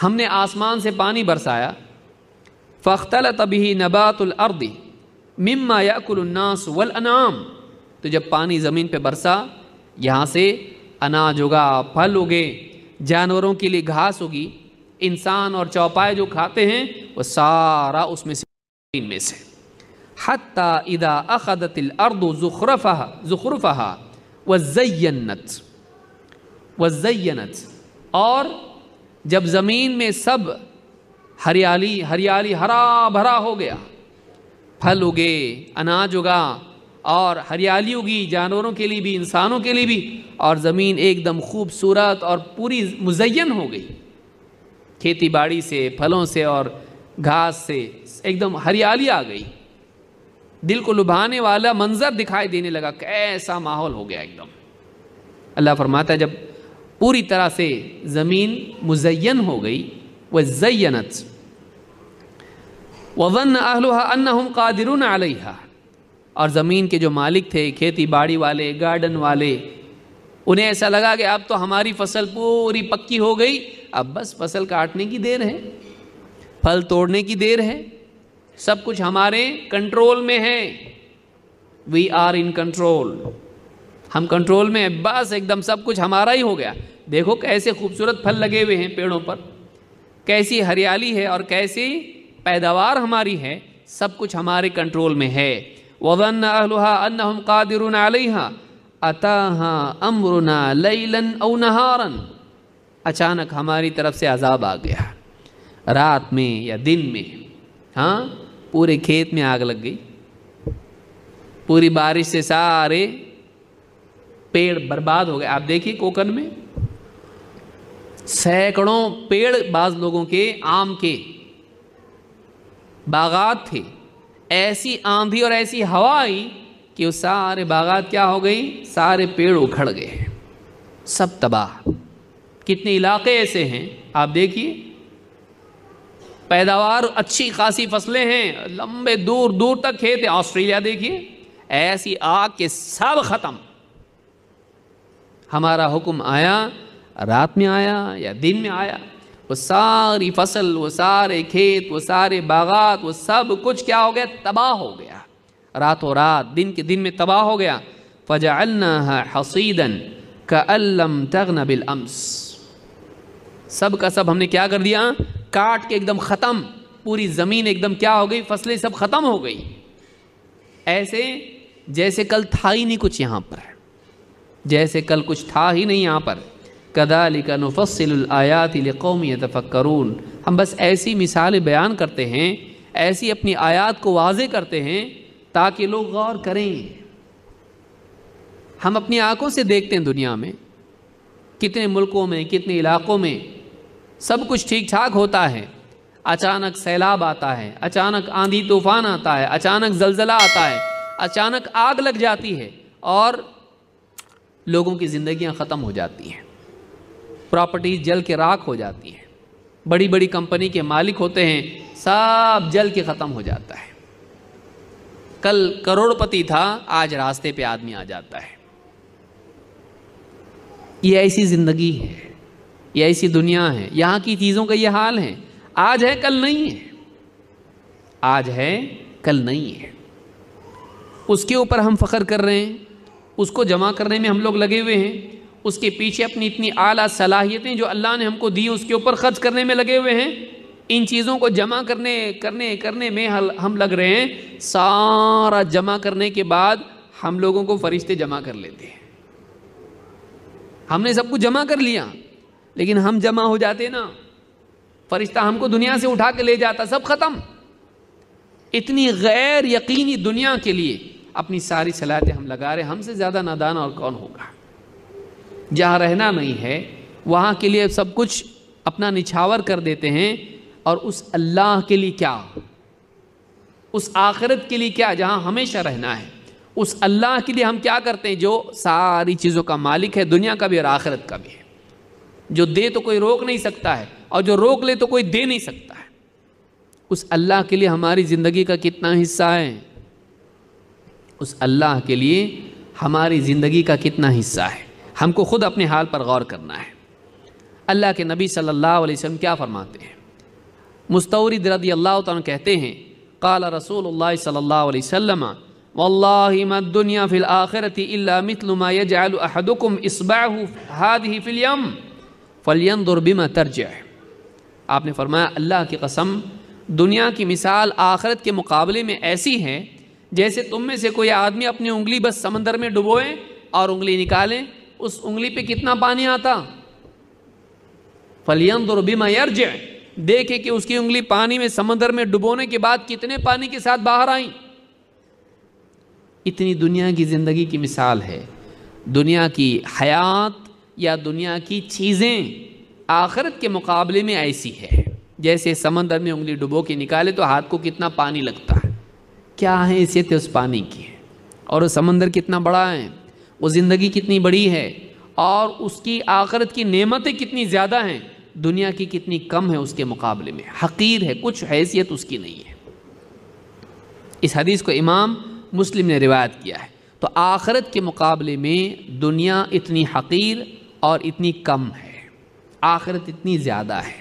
हमने आसमान से पानी बरसाया फ़ख्तल तभी नबातुलर्दी मिम्मा याकुलन्नास वल अनाम। तो जब पानी ज़मीन पे बरसा, यहाँ से अनाज उगा फल उगे जानवरों के लिए घास उगी इंसान और चौपाए जो खाते हैं, वो सारा उसमें से इनमें से। हत्ता इदा अखदतिल अर्दु ज़ुखरफ़ा ज़ुखरफ़ा व ज़य्यनत व ज़य्यनत और जब ज़मीन में सब हरियाली हरियाली हरा भरा हो गया, फल उगे, अनाज उगा, और हरियाली उगी जानवरों के लिए भी, इंसानों के लिए भी, और ज़मीन एकदम खूबसूरत और पूरी मुजयन हो गई। खेती बाड़ी से, फलों से और घास से एकदम हरियाली आ गई। दिल को लुभाने वाला मंजर दिखाई देने लगा, कैसा माहौल हो गया एकदम। अल्लाह फरमाता है, जब पूरी तरह से ज़मीन मुजयन हो गई वह जयनत वज़न अहलहा कादिरुन अलैहा। और ज़मीन के जो मालिक थे, खेती बाड़ी वाले, गार्डन वाले, उन्हें ऐसा लगा कि अब तो हमारी फ़सल पूरी पक्की हो गई, अब बस फ़सल काटने की देर है, फल तोड़ने की देर है, सब कुछ हमारे कंट्रोल में है। वी आर इन कंट्रोल हम कंट्रोल में बस एकदम सब कुछ हमारा ही हो गया। देखो कैसे खूबसूरत फल लगे हुए हैं पेड़ों पर। कैसी हरियाली है और कैसी पैदावार हमारी है, सब कुछ हमारे कंट्रोल में है। अन्नहुम कादिरुन अलैहा, अताहा अमरुना लैलन औ नहारन। अचानक हमारी तरफ़ से अजाब आ गया। रात में या दिन में हाँ पूरे खेत में आग लग गई। पूरी बारिश से सारे पेड़ बर्बाद हो गए। आप देखिए कोकन में सैकड़ों पेड़ बाज लोगों के, आम के। बागात थे। ऐसी आंधी और ऐसी हवा आई कि वो सारे बागात क्या हो गई? सारे पेड़ उखड़ गए। सब तबाह। कितने इलाके ऐसे हैं? आप देखिए। पैदावार अच्छी खासी फ़सलें हैं। लंबे दूर दूर तक खेत है। ऑस्ट्रेलिया देखिए। ऐसी आग के सब ख़त्म। हमारा हुक्म आया रात में आया या दिन में आया, वो सारी फ़सल, वो सारे खेत, वो सारे बागात, वो सब कुछ क्या हो गया? तबाह हो गया। रातों रात, दिन के दिन में तबाह हो गया। फजालना हसीदन का अल्लम तगन सब का सब हमने क्या कर दिया? काट के एकदम ख़त्म। पूरी ज़मीन एकदम क्या हो गई? फ़सलें सब ख़त्म हो गई। ऐसे, जैसे कल था ही नहीं कुछ यहाँ पर। जैसे कल कुछ था ही नहीं यहाँ पर। कदालिका नफ़सिलआयात कौमी तफ़क्रून हम बस ऐसी मिसालें बयान करते हैं, ऐसी अपनी आयात को वाज करते हैं, ताकि लोग गौर करें। हम अपनी आँखों से देखते हैं दुनिया में, कितने मुल्कों में, कितने इलाक़ों में, सब कुछ ठीक ठाक होता है। अचानक सैलाब आता है, अचानक आंधी तूफ़ान आता है, अचानक जलजला आता है, अचानक आग लग जाती है, और लोगों की ज़िंदगियाँ ख़त्म हो जाती हैं। प्रॉपर्टीज़ जल के राख हो जाती है। बड़ी बड़ी कंपनी के मालिक होते हैं, सब जल के ख़त्म हो जाता है। कल करोड़पति था, आज रास्ते पे आदमी आ जाता है। ये ऐसी ज़िंदगी है, ये ऐसी दुनिया है, यहाँ की चीज़ों का ये हाल है। आज है, कल नहीं है। आज है, कल नहीं है। उसके ऊपर हम फ़ख्र कर रहे हैं, उसको जमा करने में हम लोग लगे हुए हैं। उसके पीछे अपनी इतनी आला सलाहियतें जो अल्लाह ने हमको दी, उसके ऊपर खर्च करने में लगे हुए हैं। इन चीज़ों को जमा करने करने करने में हम लग रहे हैं। सारा जमा करने के बाद हम लोगों को फरिश्ते जमा कर लेते हैं। हमने सब कुछ जमा कर लिया, लेकिन हम जमा हो जाते ना। फरिश्ता हमको दुनिया से उठा के ले जाता, सब ख़त्म। इतनी गैर यकीनी दुनिया के लिए अपनी सारी सलाहतें हम लगा रहे हमसे ज़्यादा नादान और कौन होगा? जहाँ रहना नहीं है, वहाँ के लिए सब कुछ अपना निछावर कर देते हैं, और उस अल्लाह के लिए क्या? उस आखिरत के लिए क्या, जहाँ हमेशा रहना है? उस अल्लाह के लिए हम क्या करते हैं, जो सारी चीज़ों का मालिक है, दुनिया का भी और आखिरत का भी है। जो दे तो कोई रोक नहीं सकता है, और जो रोक ले तो कोई दे नहीं सकता है। उस अल्लाह के लिए हमारी ज़िंदगी का कितना हिस्सा है? उस अल्लाह के लिए हमारी ज़िंदगी का कितना हिस्सा है? हमको ख़ुद अपने हाल पर गौर करना है। अल्लाह के नबी सल्लल्लाहु अलैहि वसल्लम क्या फरमाते हैं? मुस्तौरिद रदी अल्लाह तआला कहते हैं, काला रसूलुल्लाह सल्लल्लाहु अलैहि वसल्लम, वल्लाहि दुनिया फिल आखिरति इल्ला मिथलु मा यजअलु अहदुकुम इस्बाहु हादिहि फिल यम फलयंजुर बिमा तरजिह। आपने फरमाया, अल्लाह की कसम, दुनिया की मिसाल आखरत के मुकाबले में ऐसी है, जैसे तुम में से कोई आदमी अपनी उंगली बस समंदर में डुबोए और उंगली निकालें उस उंगली पे कितना पानी आता? फलियंजुर बिमा यरजिह देखे कि उसकी उंगली पानी में, समंदर में डुबोने के बाद कितने पानी के साथ बाहर आई? इतनी दुनिया की ज़िंदगी की मिसाल है। दुनिया की हयात या दुनिया की चीज़ें आखिरत के मुकाबले में ऐसी है। जैसे समंदर में उंगली डुबो के निकाले तो हाथ को कितना पानी लगता है? क्या है हैसियत उस पानी की? और समंदर कितना बड़ा है? वो ज़िंदगी कितनी बड़ी है और उसकी आखरत की नेमतें कितनी ज़्यादा हैं, दुनिया की कितनी कम है उसके मुकाबले में। हकीर है, कुछ हैसियत उसकी नहीं है। इस हदीस को इमाम मुस्लिम ने रिवायत किया है। तो आखरत के मुकाबले में दुनिया इतनी हकीर और इतनी कम है, आखरत इतनी ज़्यादा है।